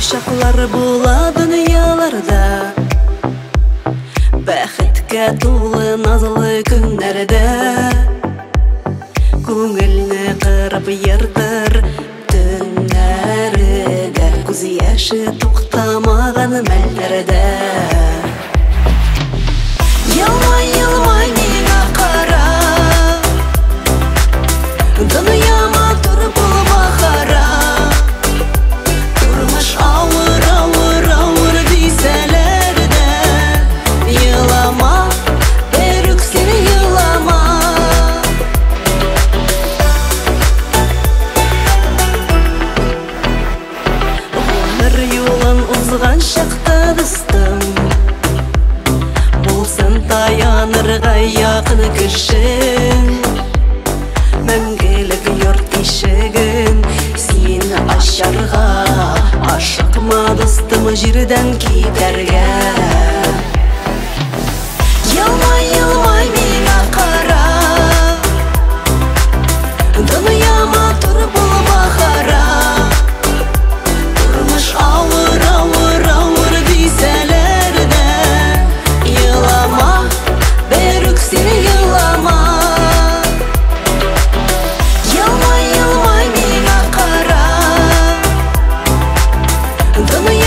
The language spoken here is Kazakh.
чаклар була дөньяларда бәхеткә тулы назлы көннәрдә күңелне кырып йыртыр төннәрдә күз яше туктамаган мәлләрдә кешең Мәңгелек йорт ишеген Син ачарга Ашыкма дустым җирдән китәргә Думаю,